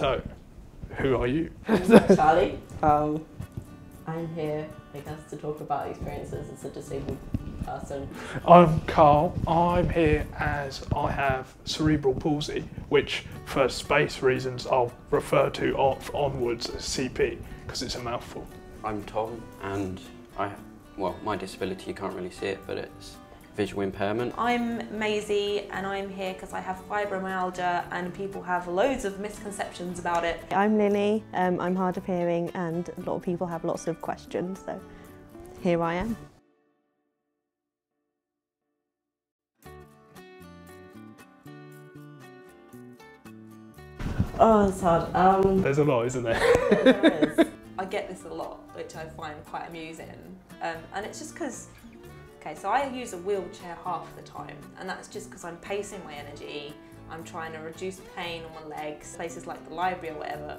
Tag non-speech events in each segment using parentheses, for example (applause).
So, who are you? (laughs) Charlie. Um, I'm here, I guess, to talk about experiences as a disabled person. I'm Carl. I'm here as I have cerebral palsy, which for space reasons I'll refer to off onwards as CP because it's a mouthful. I'm Tom, and I, well, my disability, you can't really see it, but it's visual impairment. I'm Maisie and I'm here because I have fibromyalgia and people have loads of misconceptions about it. I'm Lily, um, I'm hard of hearing and a lot of people have lots of questions, so here I am. Oh, it's hard. Um, There's a lot, isn't there? (laughs) there is. (laughs) I get this a lot, which I find quite amusing. Um, and it's just because, okay, so I use a wheelchair half the time, and that's just because I'm pacing my energy, I'm trying to reduce pain on my legs, places like the library or whatever.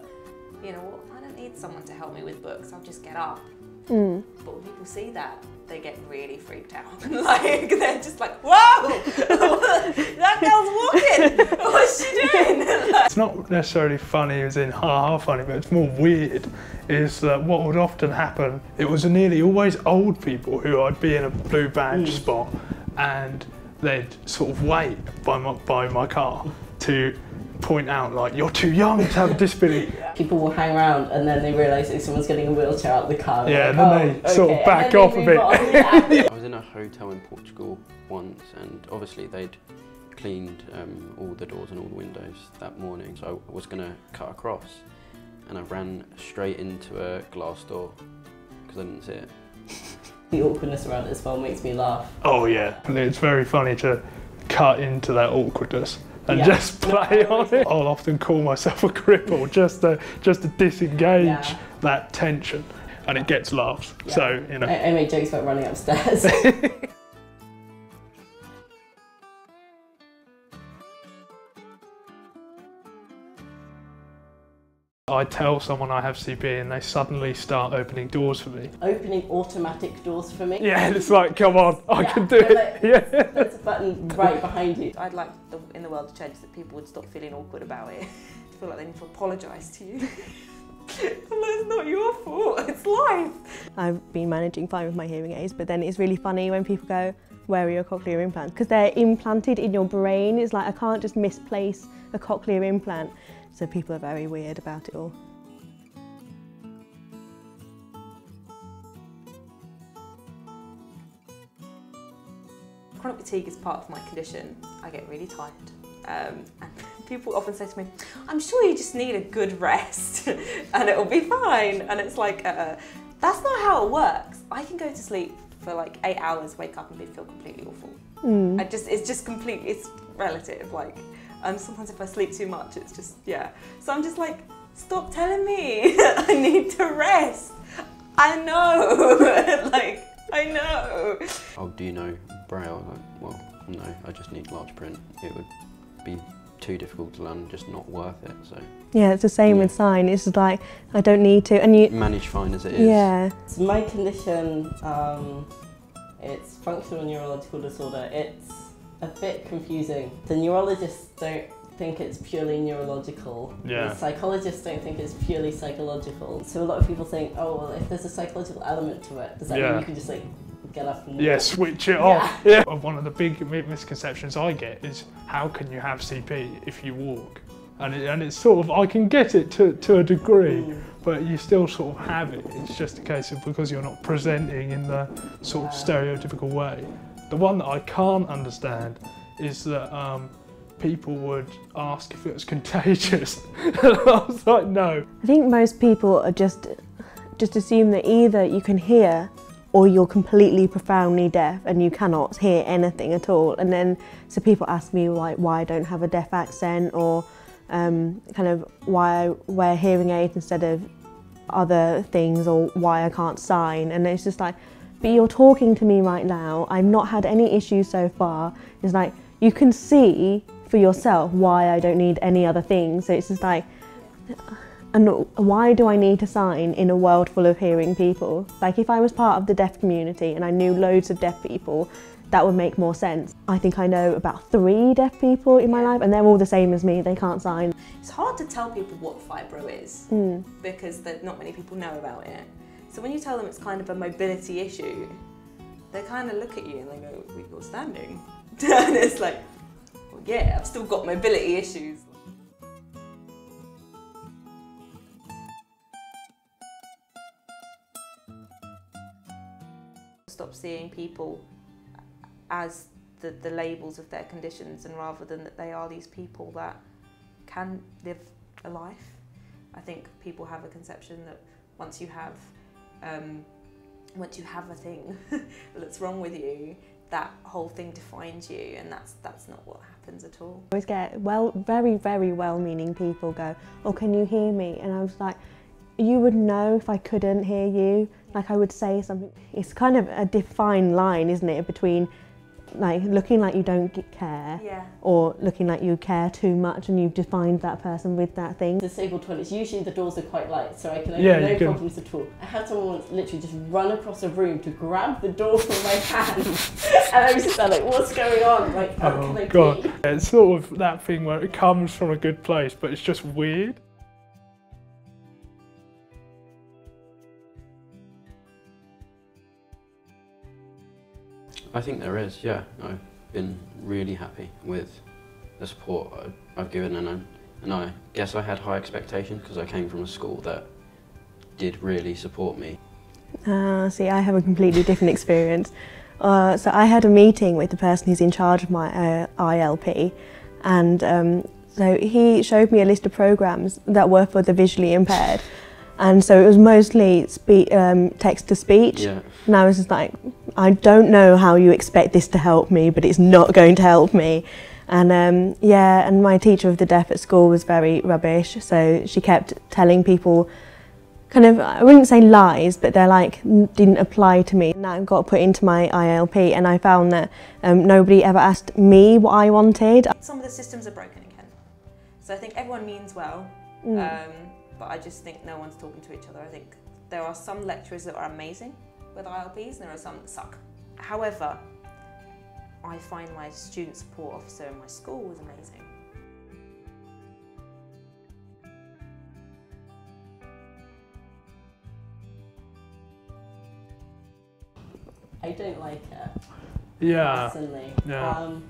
You know? I don't need someone to help me with books, I'll just get up. Mm. But when people see that, they get really freaked out. (laughs) like they're just like, "Whoa, (laughs) that girl's walking. (laughs) What's she doing?" It's not necessarily funny as in ha ha funny, but it's more weird. Is that what would often happen? It was nearly always old people who I'd be in a blue badge spot, and they'd sort of wait by my by my car to point out like you're too young to have a disability. (laughs) People will hang around and then they realise that someone's getting a wheelchair out of the car. Yeah, like, and then oh, they sort of back off they a bit. on. (laughs) (laughs) I was in a hotel in Portugal once, and obviously they'd cleaned um, all the doors and all the windows that morning, so I was going to cut across, and I ran straight into a glass door because I didn't see it. the awkwardness around it as well makes me laugh. Oh yeah, and it's very funny to cut into that awkwardness and Yeah. just play on it. I'll often call myself a cripple just to just to disengage Yeah. that tension, and it gets laughs. So you know. I, I make jokes about running upstairs. (laughs) I tell someone I have CP and they suddenly start opening doors for me. Opening automatic doors for me. Yeah, it's like, come on, I Yeah, can do they're it. (laughs) Yeah. There's a button right behind you. I'd like the, in the world to change that people would stop feeling awkward about it. (laughs) to feel like they need to apologise to you. (laughs) it's not your fault. It's life. I've been managing fine with my hearing aids, but then it's really funny when people go, where are your cochlear implants? Because they're implanted in your brain. It's like I can't just misplace a cochlear implant. So people are very weird about it all. Chronic fatigue is part of my condition. I get really tired. Um, and (laughs) people often say to me, I'm sure you just need a good rest (laughs) and it'll be fine. And it's like, uh, that's not how it works. I can go to sleep for like eight hours, wake up and be, feel completely awful. I just, it's just complete, it's relative. Like, and sometimes if I sleep too much, it's just, yeah. So I'm just like, stop telling me (laughs) I need to rest. I know, like, I know. Oh, do you know Braille? Like, well, no, I just need large print. It would be too difficult to learn, just not worth it. So Yeah, it's the same with sign. It's just like I don't need to, and you. manage fine as it is. Yeah, So my condition, um, it's functional neurological disorder. It's a bit confusing. The neurologists don't think it's purely neurological. Yeah. The psychologists don't think it's purely psychological. So a lot of people think, oh well, if there's a psychological element to it, does that Yeah. mean you can just like get up and Yeah, switch it (laughs) off. Yeah. One of the big misconceptions I get is how can you have CP if you walk? And, it, and it's sort of, I can get it to, to a degree, Mm. but you still sort of have it. It's just a case of because you're not presenting in the sort of stereotypical way. The one that I can't understand is that um, people would ask if it was (laughs) contagious. and I was like, no. I think most people are just just assume that either you can hear or you're completely profoundly deaf and you cannot hear anything at all. And then so people ask me like why I don't have a deaf accent or um, kind of why I wear hearing aids instead of other things or why I can't sign. And it's just like, but you're talking to me right now. I've not had any issues so far. It's like you can see for yourself why I don't need any other things. So it's just like, and why do I need to sign in a world full of hearing people? Like if I was part of the deaf community and I knew loads of deaf people, that would make more sense. I think I know about three deaf people in my life, and they're all the same as me. They can't sign. It's hard to tell people what fibro is Mm. because that not many people know about it. So when you tell them it's kind of a mobility issue, they kind of look at you and they go, "You're standing," (laughs) and it's like, "Well, yeah, I've still got mobility issues." Stop seeing people as the, the labels of their conditions and rather than that they are these people that can live a life. I think people have a conception that once you have um, once you have a thing (laughs) that's wrong with you, that whole thing defines you, and that's that's not what happens at all. I always get well, very, very well-meaning people go, "Oh, can you hear me?" And I was like, "You would know if I couldn't hear you. Like I would say something." It's kind of a defined line, isn't it, between like looking like you don't g- care Yeah. or looking like you care too much, and you've defined that person with that thing. Disabled toilets, usually the doors are quite light, so I can open Yeah, no can. problems at all. I had someone once literally just run across a room to grab the door from my hand. (laughs) and I was just like, what's going on? Like, how Oh, can I God. pee? It's sort of that thing where it comes from a good place, but it's just weird. I think there is, yeah. I've been really happy with the support I've given, and I, and I guess I had high expectations because I came from a school that did really support me. Ah, see, I have a completely different experience. Uh, so I had a meeting with the person who's in charge of my uh, ILP, and um, so he showed me a list of programs that were for the visually impaired, and so it was mostly spe- um, text to speech. Yeah, And I was just like, I don't know how you expect this to help me, but it's not (laughs) going to help me. And um, yeah, and my teacher of the deaf at school was very rubbish. So she kept telling people kind of, I wouldn't say lies, but they're like, didn't apply to me. And that got put into my ILP, and I found that um, nobody ever asked me what I wanted. Some of the systems are broken again. So I think everyone means well, Mm. But I just think no one's talking to each other. I think there are some lecturers that are amazing with ILPs, and there are some that suck. However, I find my student support officer in my school was amazing. I don't like it. Yeah. personally. yeah. Um,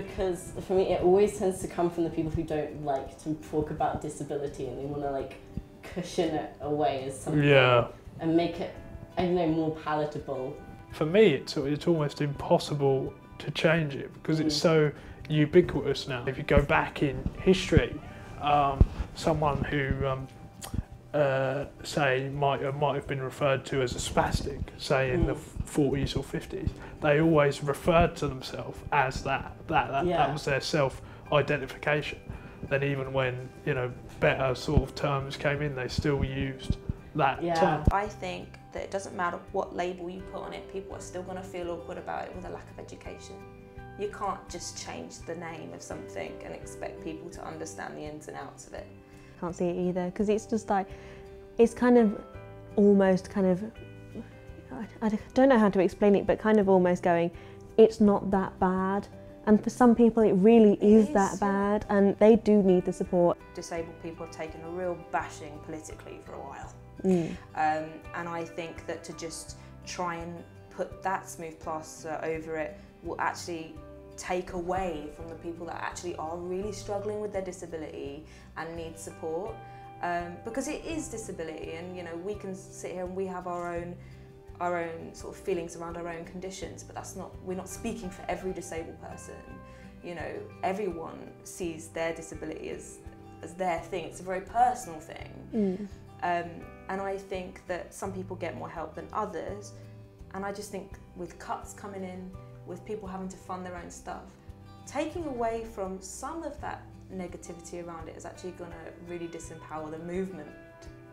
because for me, it always tends to come from the people who don't like to talk about disability and they want to like cushion it away as something Yeah. and make it, I don't know, more palatable. For me, it's, it's almost impossible to change it because it's Mm. so ubiquitous now. If you go back in history, um, someone who, um, uh, say, might, uh, might have been referred to as a spastic, say in the Mm. 40s or 50s, they always referred to themselves as that. That, that, Yeah. that was their self identification. Then, even when, you know, better sort of terms came in, they still used that Yeah. term. I think that it doesn't matter what label you put on it, people are still going to feel awkward about it with a lack of education. You can't just change the name of something and expect people to understand the ins and outs of it. Can't see it either because it's just like it's kind of almost kind of I, don't know how to explain it but kind of almost going it's not that bad and for some people it really is, is, that bad and they do need the support Disabled people have taken a real bashing politically for a while. mm. Um, and I think that to just try and put that smooth plaster over it will actually take away from the people that actually are really struggling with their disability and need support. Um, because it is disability, and you know we can sit here and we have our own our own sort of feelings around our own conditions, but that's not we're not speaking for every disabled person. You know, everyone sees their disability as as their thing. It's a very personal thing. Mm. Um, and I think that some people get more help than others. And I just think with cuts coming in, with people having to fund their own stuff, taking away from some of that negativity around it is actually going to really disempower the movement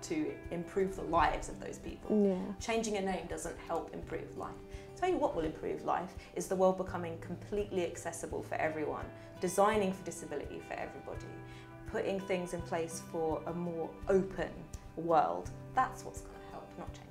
to improve the lives of those people. yeah Changing a name doesn't help improve life. Tell you what will improve life is the world becoming completely accessible for everyone, designing for disability for everybody, putting things in place for a more open world. That's what's going to help, not change.